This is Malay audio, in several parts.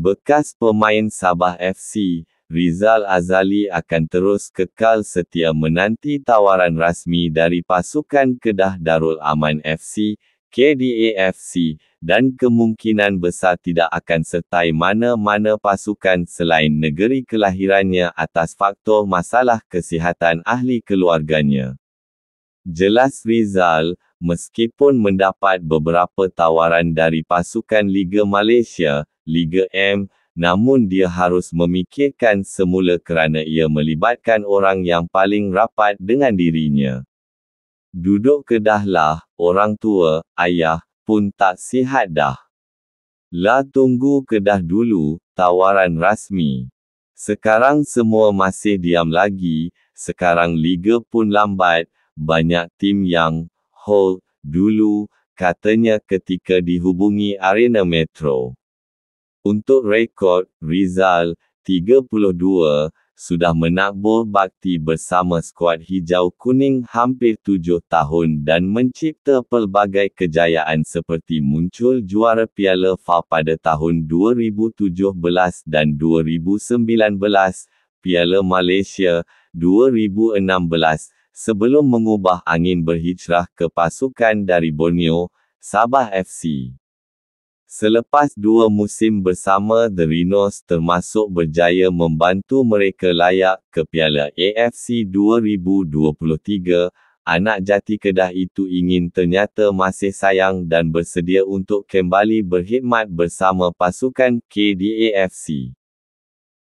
Bekas pemain Sabah FC, Rizal Azali akan terus kekal setia menanti tawaran rasmi dari pasukan Kedah Darul Aman FC, KDAFC, dan kemungkinan besar tidak akan sertai mana-mana pasukan selain negeri kelahirannya atas faktor masalah kesihatan ahli keluarganya. Jelas Rizal, meskipun mendapat beberapa tawaran dari pasukan Liga Malaysia, Liga M, namun dia harus memikirkan semula kerana ia melibatkan orang yang paling rapat dengan dirinya. Duduk kedahlah, orang tua, ayah, pun tak sihat dah. Lah tunggu kedah dulu, tawaran rasmi. Sekarang semua masih diam lagi, sekarang liga pun lambat, banyak tim yang, hold, dulu, katanya ketika dihubungi Arena Metro. Untuk rekod, Rizal, 32, sudah menakbur bakti bersama skuad hijau kuning hampir tujuh tahun dan mencipta pelbagai kejayaan seperti muncul juara Piala FA pada tahun 2017 dan 2019, Piala Malaysia, 2016, sebelum mengubah angin berhijrah ke pasukan dari Borneo, Sabah FC. Selepas dua musim bersama The Rhinos termasuk berjaya membantu mereka layak ke Piala AFC 2023, anak jati Kedah itu ingin ternyata masih sayang dan bersedia untuk kembali berkhidmat bersama pasukan KDAFC.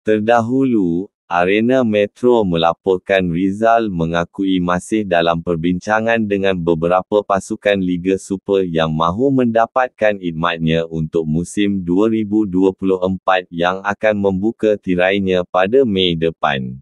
Terdahulu, Arena Metro melaporkan Rizal mengakui masih dalam perbincangan dengan beberapa pasukan Liga Super yang mahu mendapatkan idmatnya untuk musim 2024 yang akan membuka tirainya pada Mei depan.